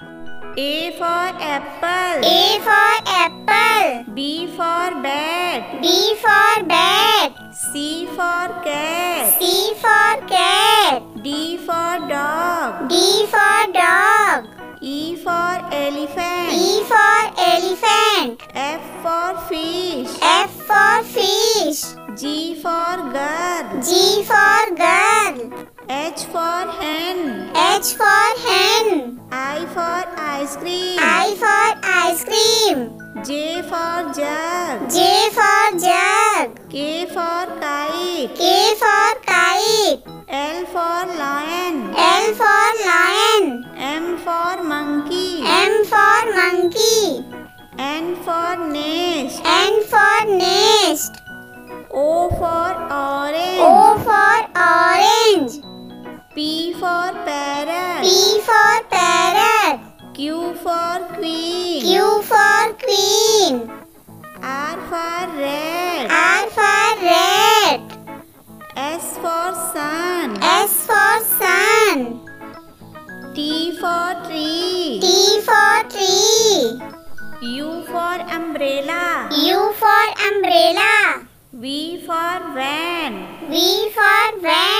A for apple. A for apple. B for bat. B for bat. C for cat. C for cat. D for dog. D for dog. E for elephant. E for elephant. F for fish. F for fish. G for girl. G for girl. H for hen. H for hen. I for ice cream. I for ice cream. J for jug. J for jug. K for kite. K for P for parrot. P for parrot. Q for queen. Q for queen. R for red. R for rat. S for sun. S for sun. T for tree. T for tree. U for umbrella. U for umbrella. V for van. V for van.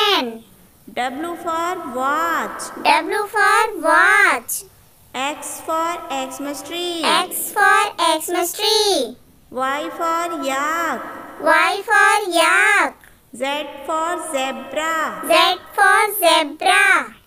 W for watch. W for watch. X for Xmas tree. X for Xmas tree. Y for yak. Y for yak. Z for zebra. Z for zebra.